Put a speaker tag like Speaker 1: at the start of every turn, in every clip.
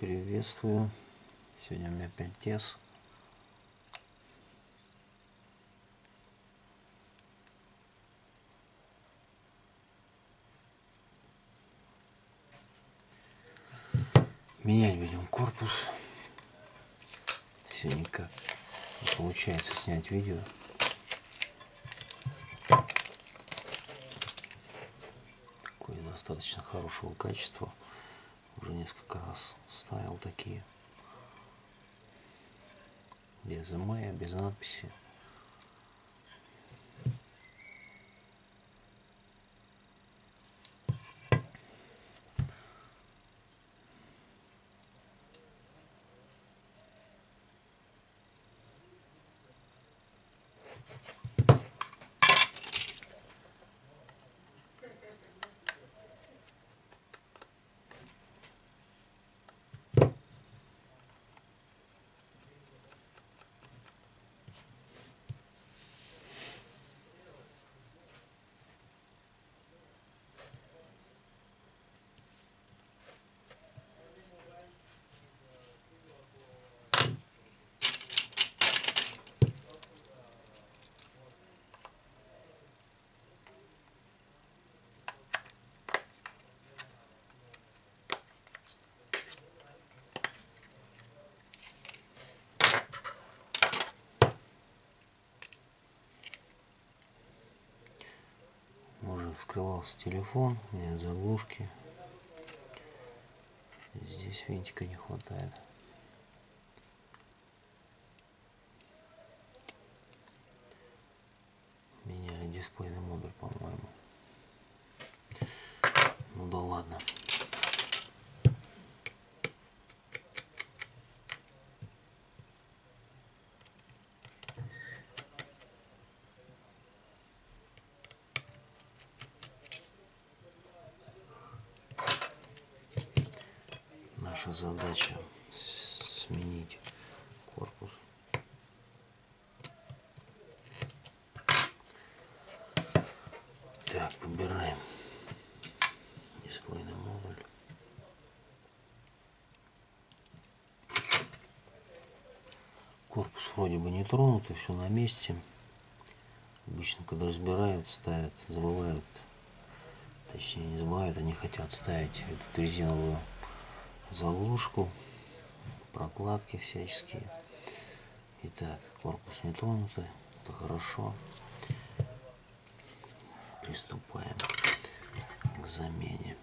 Speaker 1: приветствую. Сегодня у меня 5 тес. Менять будем корпус. Все никак не получается снять видео. Такое достаточно хорошего качества. Уже несколько раз ставил такие. Без эмея, без надписи. Вскрывался телефон, нет заглушки. Здесь винтика не хватает. Меняли дисплейный модуль, по-моему. Ну да ладно. Наша задача с- сменить корпус. Так, выбираем дисплейный модуль. Тронутый, все на месте. Обычно, когда разбирают, ставят, забывают, точнее не забывают, они хотят ставить эту резиновую заглушку, прокладки всяческие. Итак, корпус не тронутый, это хорошо. Приступаем к замене.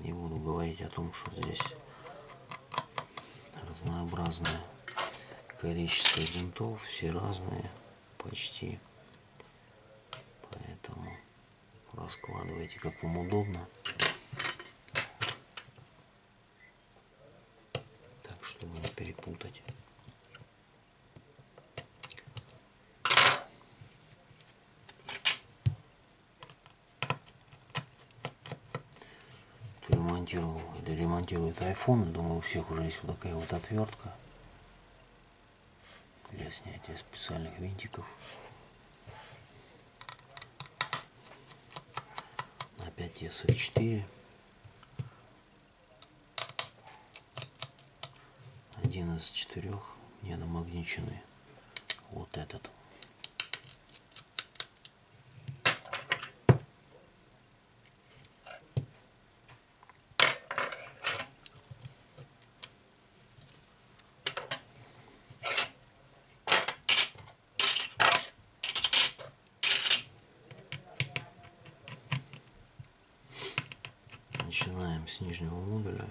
Speaker 1: Не буду говорить о том, что здесь разнообразное количество винтов, все разные почти. Поэтому раскладывайте как вам удобно. Так, чтобы не перепутать. Кто ремонтировал или ремонтирует iPhone, думаю, у всех уже есть вот такая вот отвертка для снятия специальных винтиков. 5 SL4 один из четырех не намагничены вот этот начинаем с нижнего модуля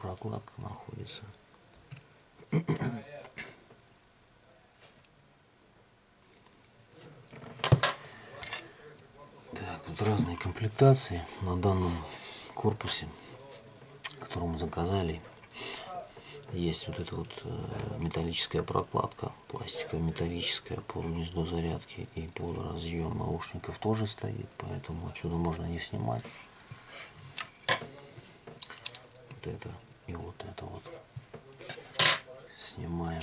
Speaker 1: прокладка находится. Так, тут разные комплектации на данном корпусе, который мы заказали. Есть вот эта вот э, металлическая прокладка, пластиковая металлическая по гнезду зарядки и по разъем наушников тоже стоит, поэтому отсюда можно не снимать. Вот это и вот это вот снимаем.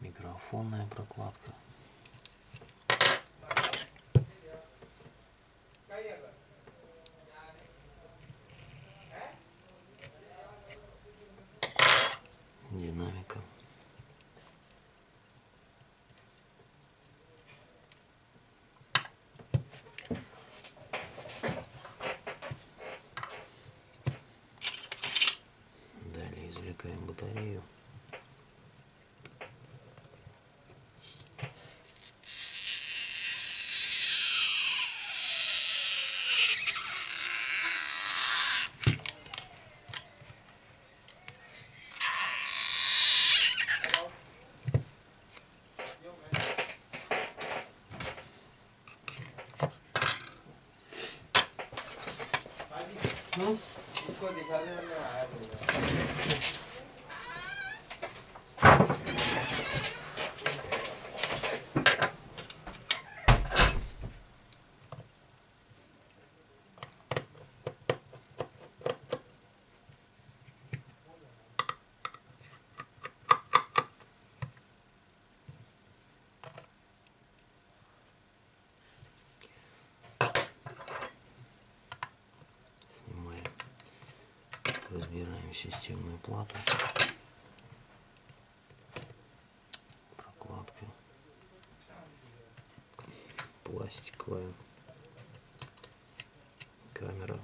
Speaker 1: микрофонная прокладка. Динамика. Таскаем батарею. Ну, Разбираем системную плату. Прокладка. Пластиковая. Камера.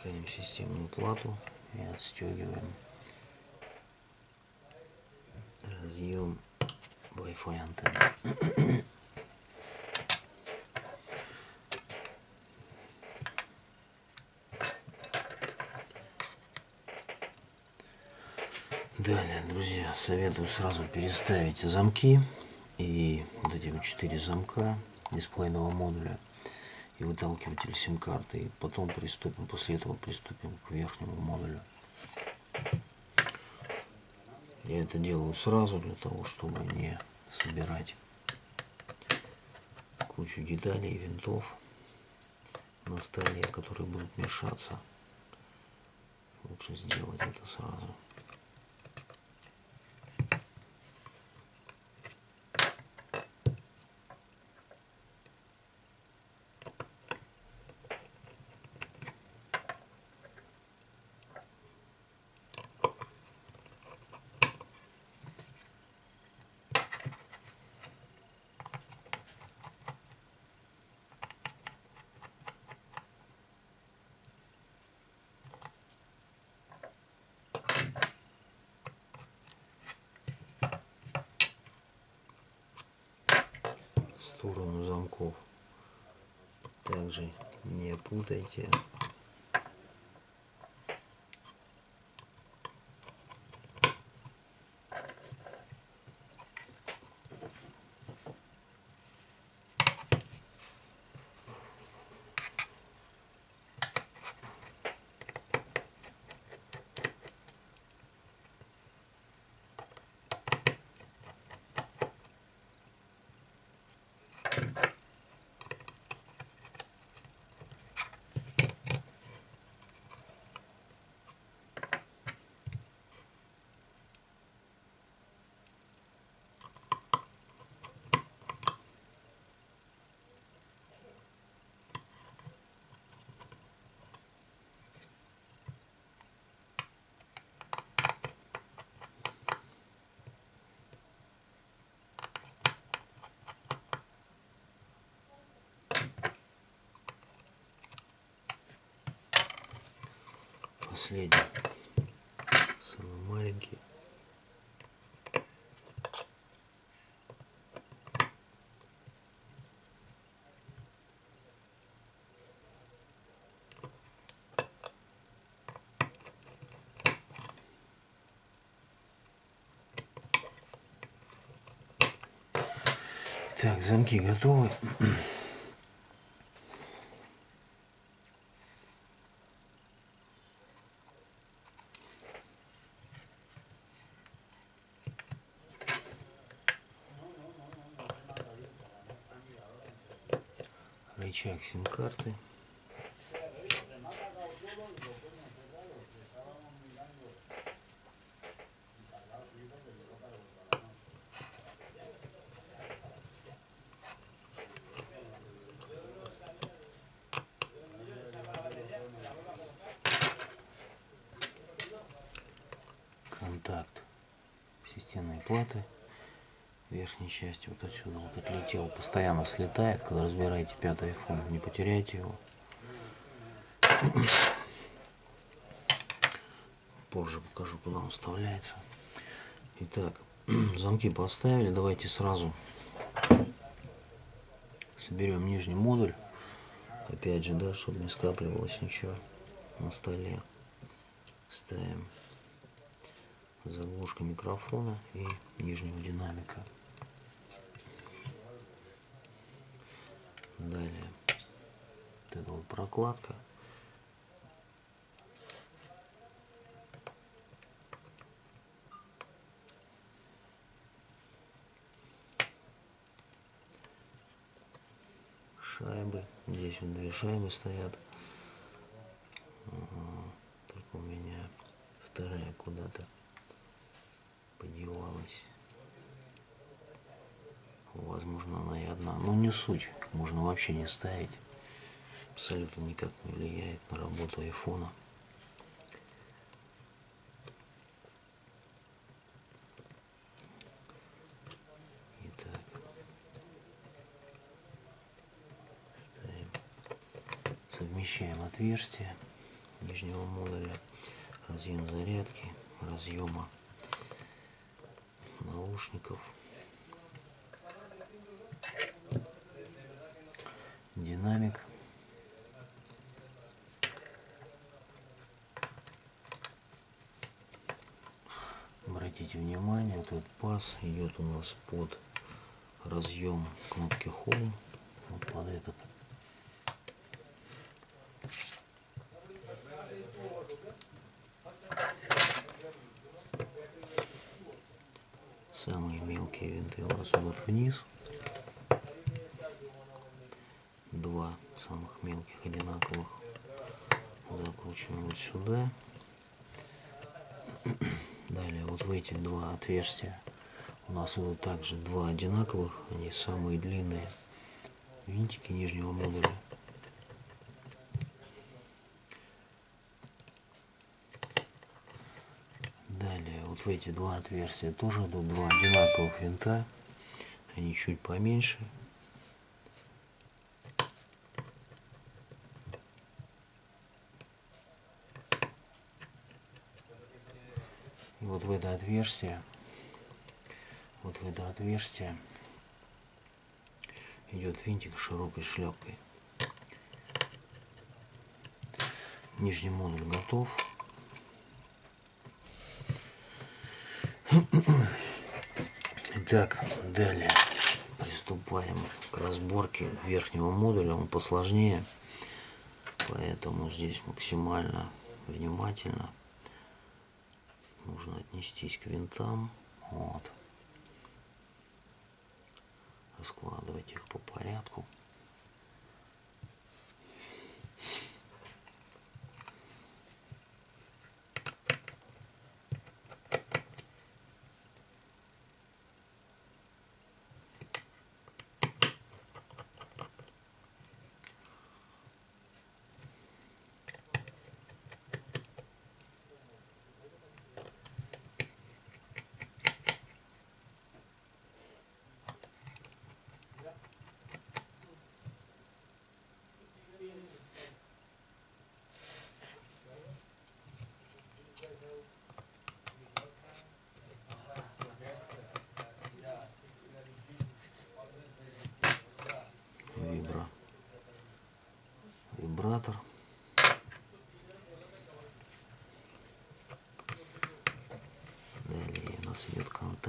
Speaker 1: Извлекаем системную плату и отстегиваем разъем Wi-Fi антенны. Далее, друзья, советую сразу переставить замки и вот эти четыре замка дисплейного модуля и выталкиватель сим-карты. И потом приступим, после этого приступим к верхнему модулю. Я это делаю сразу для того, чтобы не собирать кучу деталей, винтов на столе, которые будут мешаться. Лучше сделать это сразу. сторону замков. Также не путайте. Последний. Самый маленький. Так, замки готовы. Рычаг сим-карты. контакт системной платы верхней части вот отсюда вот отлетел постоянно слетает когда разбираете пятый iPhone не потеряйте его. Позже покажу куда он вставляется. Итак замки поставили. Давайте сразу соберем нижний модуль. Опять же да чтобы не скапливалось ничего на столе. Ставим заглушка микрофона и нижнего динамика. Далее вот эта вот прокладка. Шайбы. Здесь вот две шайбы стоят. Только у меня вторая куда-то подевалась. Возможно, она и одна. Но не суть. Можно вообще не ставить. Абсолютно никак не влияет на работу айфона. Итак. Совмещаем отверстие нижнего модуля, разъем зарядки, разъема наушников. Динамик. Обратите внимание, этот паз идет у нас под разъем кнопки Home, вот под этот. Самые мелкие винты у нас идут вниз. Два самых мелких одинаковых закручиваем вот сюда. Далее вот в эти два отверстия у нас идут также два одинаковых, они самые длинные винтики нижнего модуля. Далее вот в эти два отверстия тоже идут два одинаковых винта. Они чуть поменьше. Вот в это отверстие, вот в это отверстие идет винтик с широкой шляпкой. Нижний модуль готов. Итак, далее приступаем к разборке верхнего модуля. Он посложнее, поэтому здесь максимально внимательно нужно отнестись к винтам. Вот. Раскладывать их по порядку.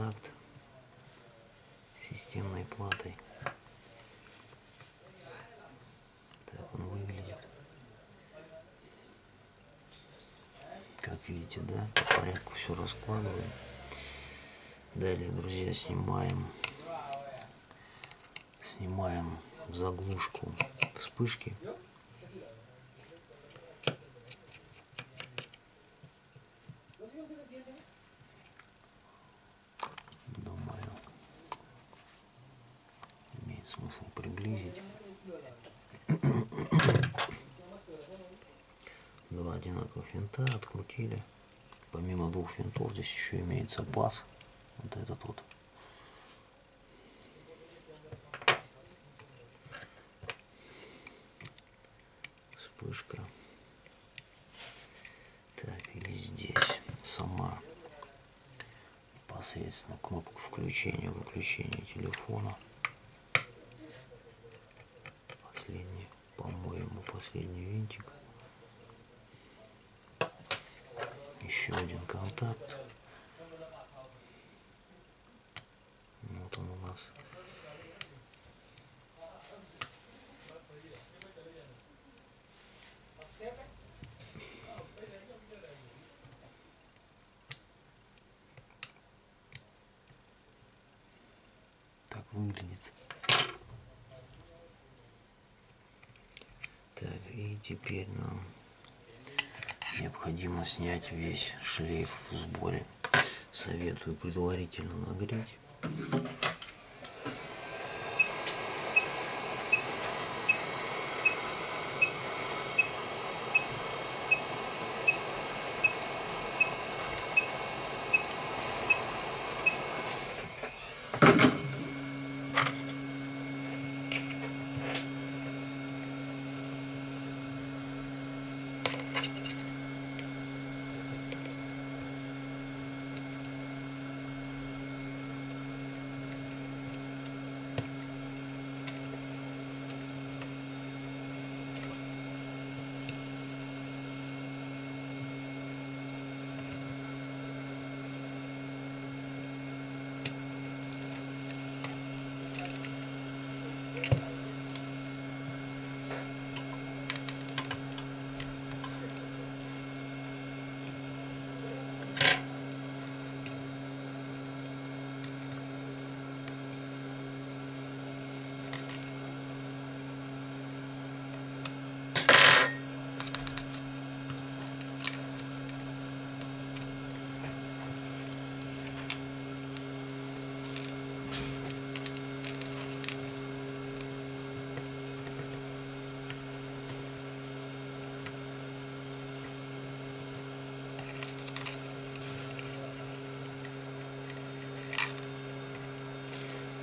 Speaker 1: Контакт с системной платой. Так он выглядит. Как видите, да, по порядку все раскладываем. Далее, друзья, снимаем снимаем заглушку вспышки. Думаю, имеет смысл приблизить. Два одинаковых винта открутили. Помимо двух винтов здесь еще имеется паз. Вот этот вот. Вспышка. Так, или здесь сама непосредственно кнопка включения-выключения телефона. Последний, по-моему, последний винтик. Еще один контакт. Вот он у нас. Так выглядит. Так, и теперь нам необходимо снять весь шлейф в сборе. Советую предварительно нагреть.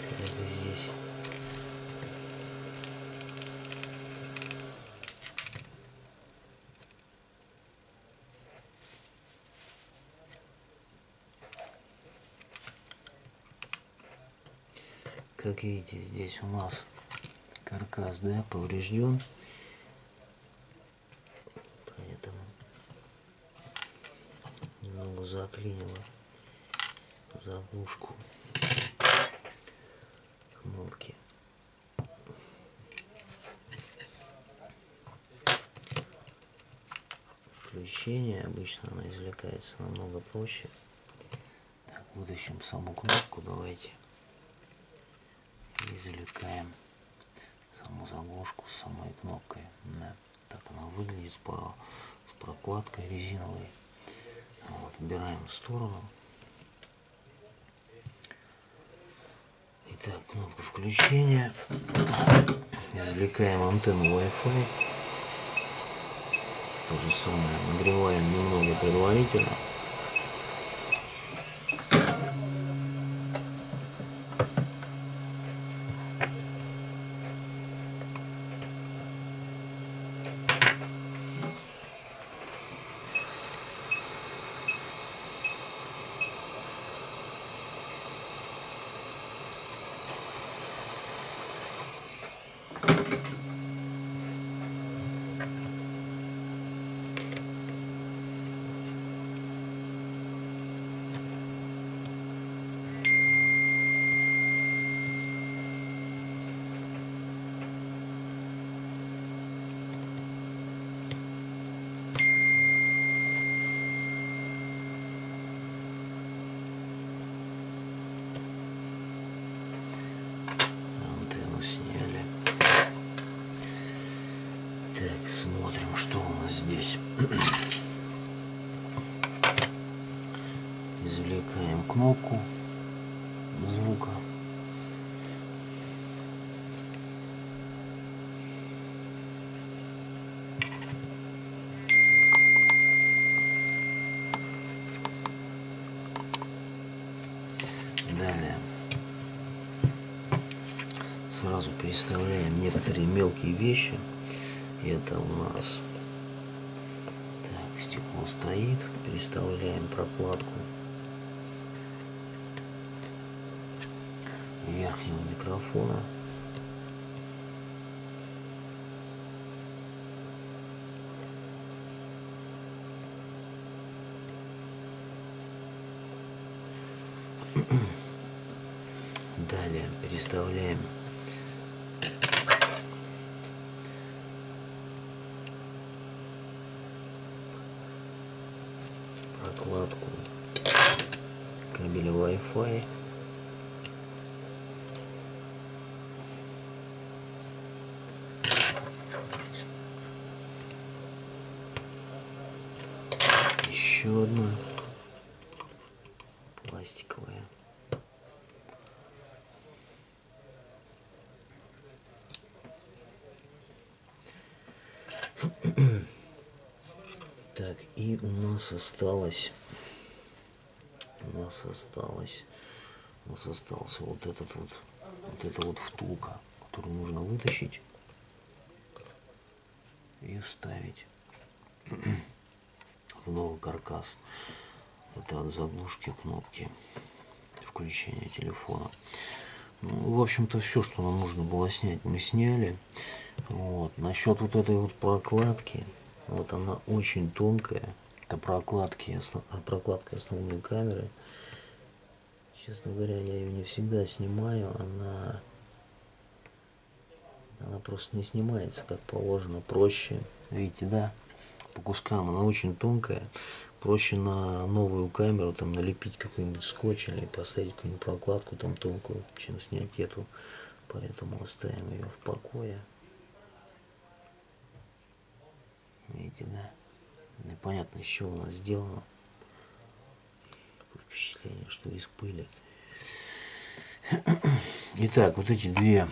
Speaker 1: Так, здесь. Как видите, здесь у нас каркас, да, поврежден. Поэтому немного заклинило заглушку кнопки. Включение обычно она извлекается намного проще. Так, вытащим саму кнопку, давайте. Извлекаем саму заглушку с самой кнопкой. Да. Так она выглядит с, про- с прокладкой резиновой. Вот, убираем в сторону. Итак, кнопка включения. Извлекаем антенну Wi-Fi. То же самое. Нагреваем немного предварительно. Сразу переставляем некоторые мелкие вещи. Это у нас так, стекло стоит, переставляем прокладку верхнего микрофона. Далее переставляем прокладку кабеля Wi-Fi. Еще одна пластиковая. Так, и у нас осталось, нас осталось, у нас остался вот этот вот, вот эта вот втулка, которую нужно вытащить и вставить в новый каркас. Это от заглушки кнопки включения телефона. Ну, в общем-то, все, что нам нужно было снять, мы сняли. Вот. Насчет вот этой вот прокладки, вот она очень тонкая. Это прокладки, основ... прокладка основной камеры. Честно говоря, я ее не всегда снимаю. Она, она просто не снимается, как положено. Проще. Видите, да? По кускам она очень тонкая. Проще на новую камеру там налепить какой-нибудь скотч или поставить какую-нибудь прокладку там тонкую, чем снять эту. Поэтому оставим ее в покое. Видите, да? Непонятно, из чего она сделана. Такое впечатление, что из пыли. Итак, вот эти две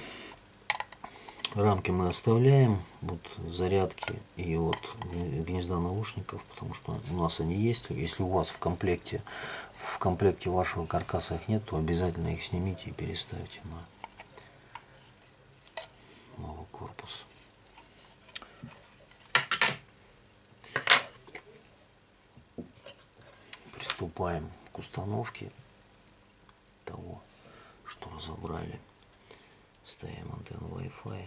Speaker 1: рамки мы оставляем, вот зарядки и вот гнезда наушников, потому что у нас они есть. Если у вас в комплекте, в комплекте вашего каркаса их нет, то обязательно их снимите и переставьте на новый корпус. Приступаем к установке того, что разобрали. Ставим антенну Wi-Fi.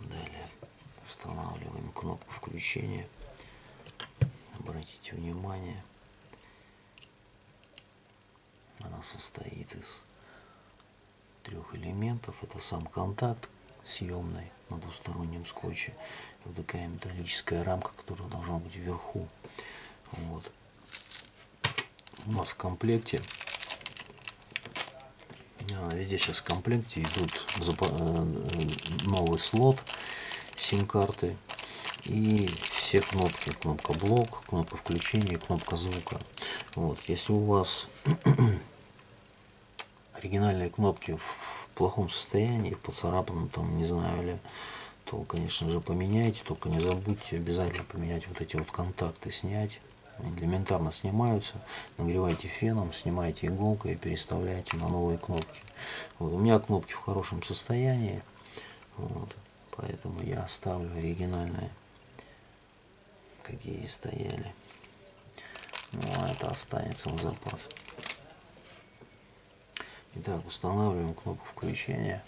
Speaker 1: Далее устанавливаем кнопку включения. Обратите внимание, она состоит из трех элементов. Это сам контакт съемный на двустороннем скотче. И вот такая металлическая рамка, которая должна быть вверху. Вот. У нас в комплекте а, Везде сейчас в комплекте идут новый слот сим-карты и все кнопки. Кнопка блок, кнопка включения кнопка звука. Вот. Если у вас оригинальные кнопки в плохом состоянии, в поцарапанном, там, не знаю, или то, конечно же, поменяйте, только не забудьте обязательно поменять вот эти вот контакты, снять. Они элементарно снимаются, нагревайте феном, снимайте иголкой и переставляйте на новые кнопки. Вот. У меня кнопки в хорошем состоянии, вот. поэтому я оставлю оригинальные, какие стояли. Ну, а это останется в запас. Итак, устанавливаем кнопку включения.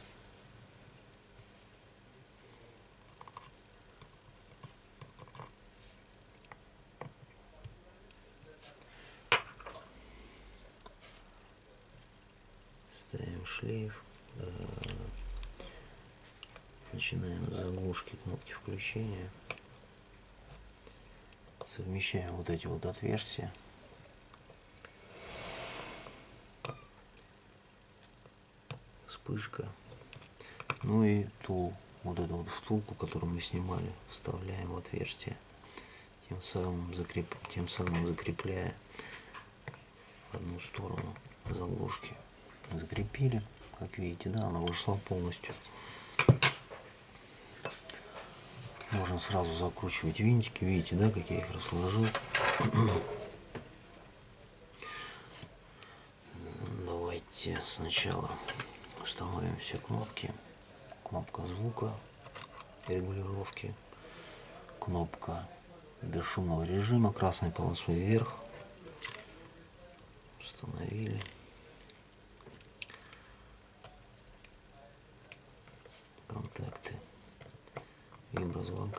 Speaker 1: ставим шлейф э, начинаем заглушки кнопки включения совмещаем вот эти вот отверстия. Вспышка. Ну и ту вот эту вот втулку которую мы снимали вставляем в отверстие тем самым закреп тем самым закрепляя одну сторону заглушки закрепили. Как видите да она вышла полностью можно сразу закручивать винтики видите да как я их расложил давайте сначала установим все кнопки. Кнопка звука регулировки. Кнопка бесшумного режима. Красной полосой вверх. Установили контакты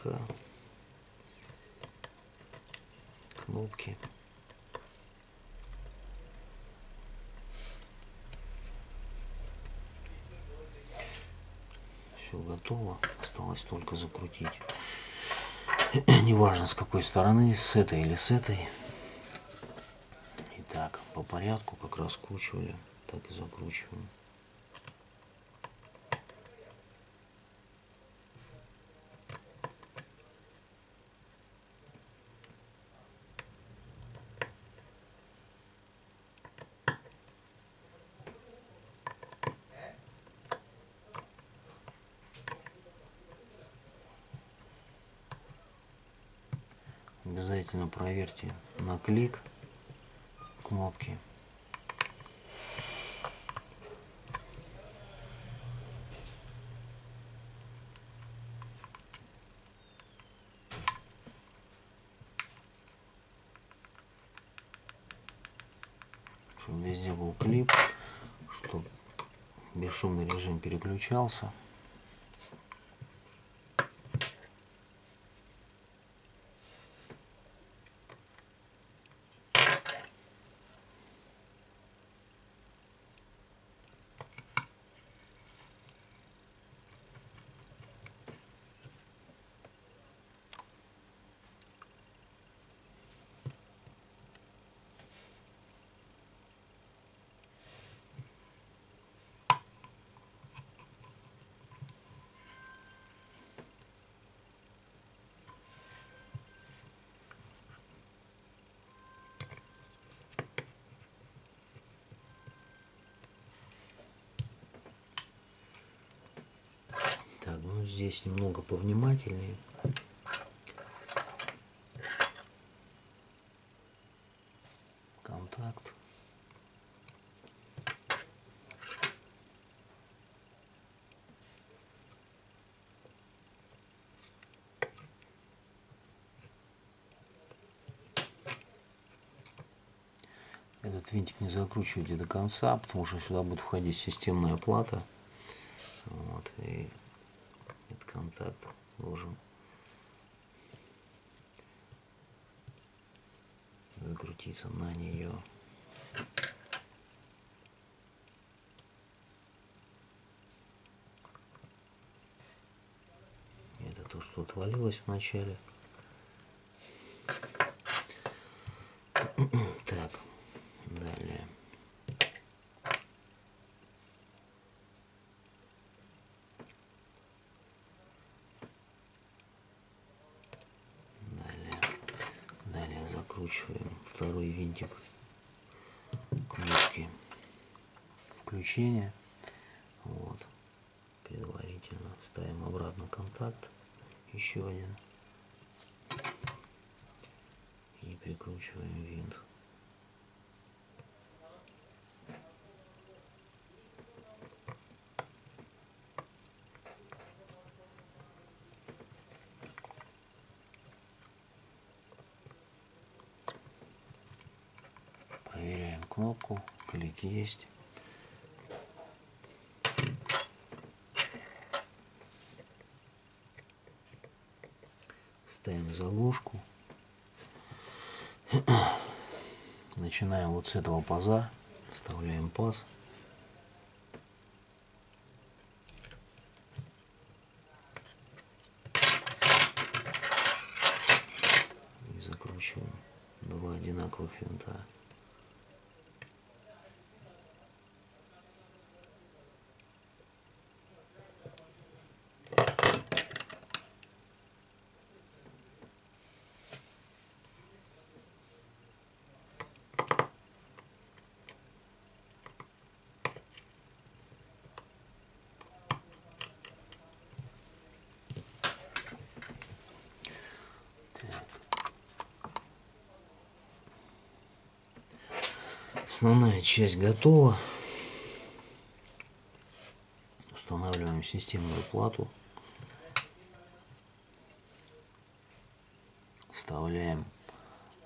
Speaker 1: виброзвонка кнопки все готово. Осталось только закрутить. Неважно с какой стороны с этой или с этой. Итак по порядку как раскручивали так и закручиваем обязательно проверьте на клик кнопки. Чтобы везде был клип чтобы бесшумный режим переключался Так, ну здесь немного повнимательнее. Контакт. Этот винтик не закручивайте до конца, потому что сюда будет входить системная плата. Вот, и этот контакт должен закрутиться на нее. Это то, что отвалилось в начале. Так, далее. Далее, далее закручиваем второй винтик кнопки включения. Вот, предварительно ставим обратно контакт, еще один и прикручиваем винт. Проверяем кнопку, клик есть. Ставим заглушку. Начинаем вот с этого паза, вставляем паз. одинаковых винта. Основная часть готова. Устанавливаем системную плату. Вставляем,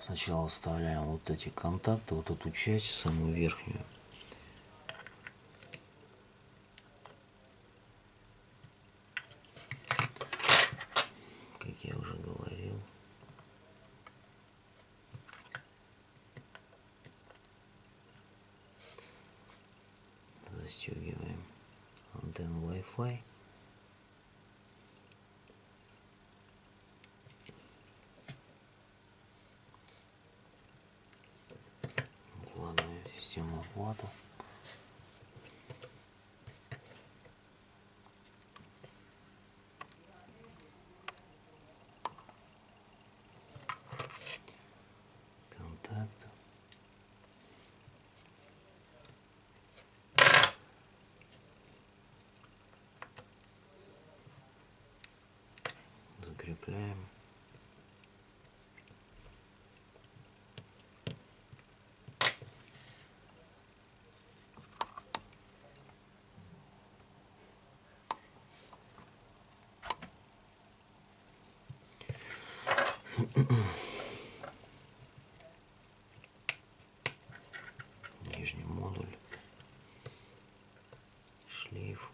Speaker 1: сначала вставляем вот эти контакты, вот эту часть, самую верхнюю. Как я уже говорил. застегиваем антенну Wi-Fi. Вкладываем в систему оплату. Контакт. закрепляем. Нижний модуль, шлейф.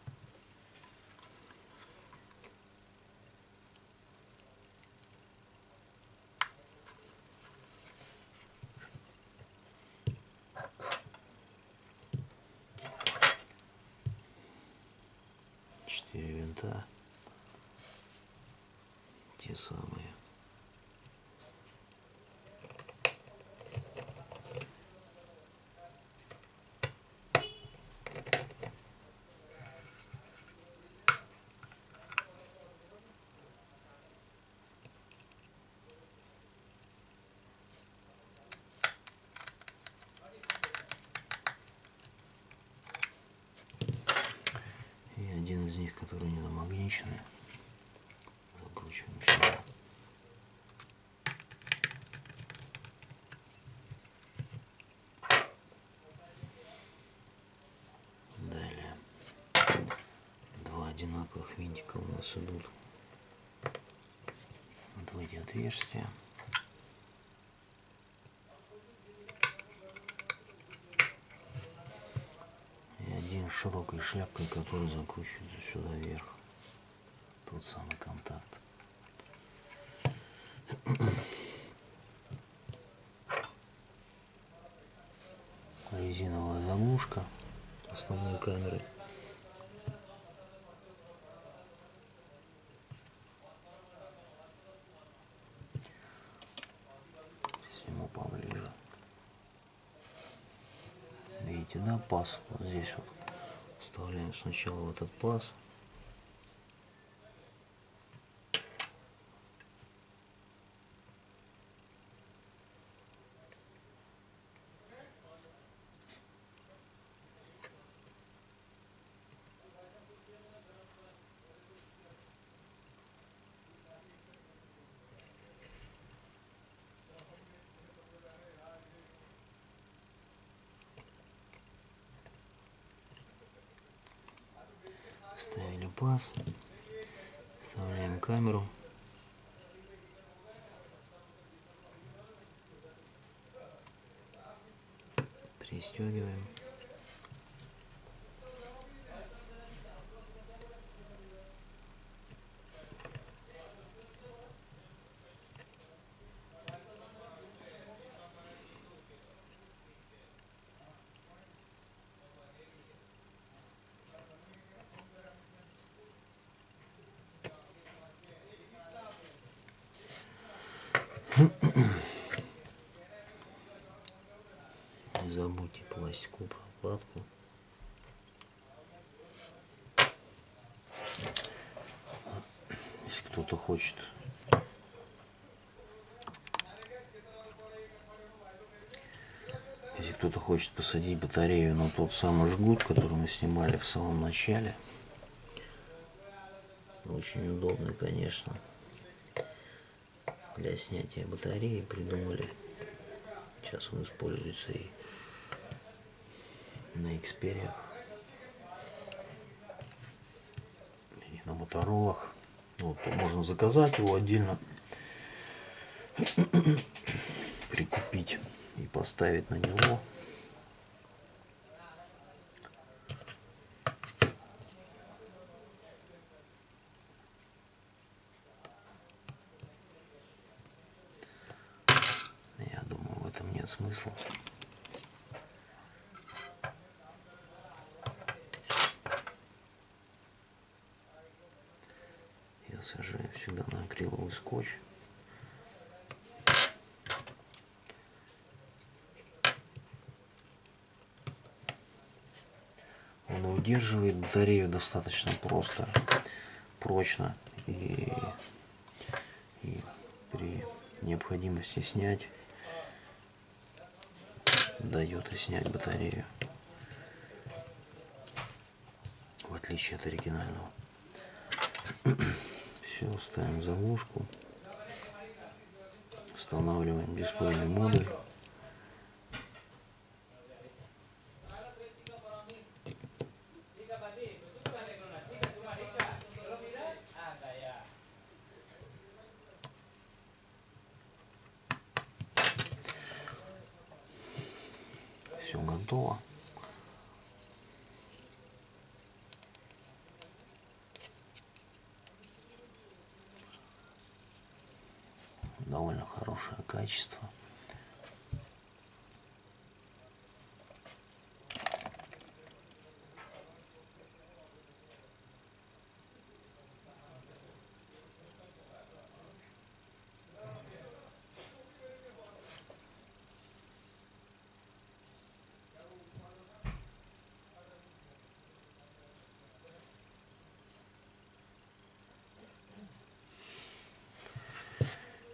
Speaker 1: четыре винта. Те самые и один из них, который не намагниченный, закручиваем сюда. Далее два одинаковых винтика у нас идут в эти отверстия. и один широкой шляпкой, который закручивается сюда вверх. Тот самый контакт. Резиновая заглушка основной камеры. Сниму поближе. Видите, да, паз вот здесь вот. Вставляем сначала в этот паз. Ставили паз. Вставляем камеру. Пристегиваем. Забудьте пластиковую прокладку. Если кто-то хочет Если кто-то хочет посадить батарею на тот самый жгут, который мы снимали в самом начале, очень удобный, конечно, для снятия батареи придумали. Сейчас он используется и на Xperia, и на моторолах. Вот, можно заказать его отдельно, прикупить и поставить на него. Я думаю, в этом нет смысла. Я сажаю всегда акриловый скотч. Он удерживает батарею достаточно просто, прочно и, и при необходимости снять дает и снять батарею в отличие от оригинального все ставим заглушку устанавливаем дисплейный модуль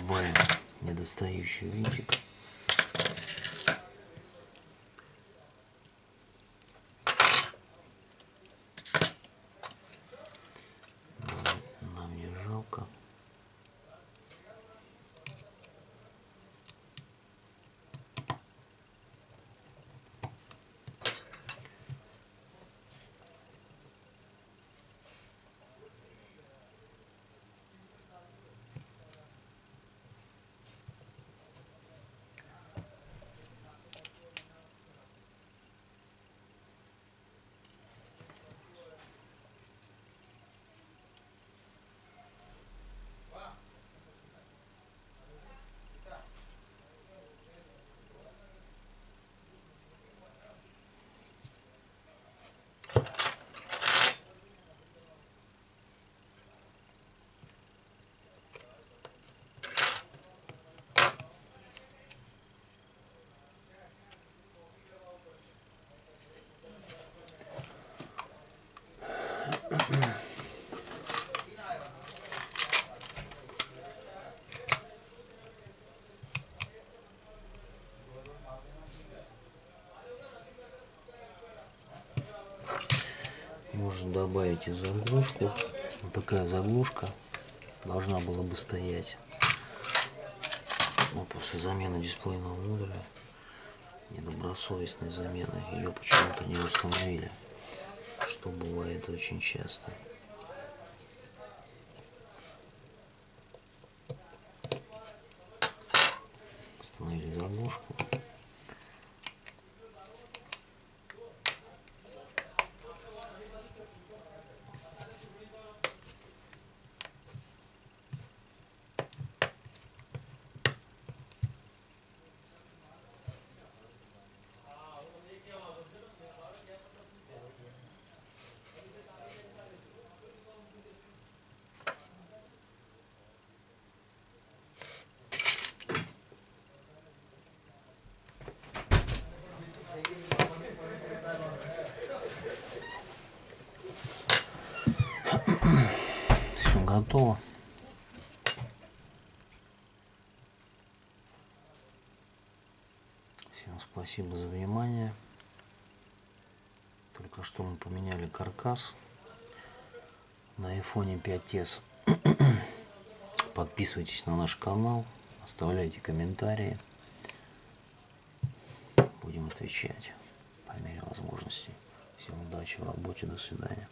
Speaker 1: Добавим недостающий винтик. Нам- Нам не жалко. Можно добавить и заглушку. Вот такая заглушка должна была бы стоять после замены дисплейного модуля, недобросовестной замены, ее почему-то не установили, что бывает очень часто. Установили заглушку. Все готово. Всем спасибо за внимание. Только что мы поменяли каркас на iPhone 5s. Подписывайтесь на наш канал, оставляйте комментарии. Будем отвечать по мере возможности. Всем удачи в работе, до свидания.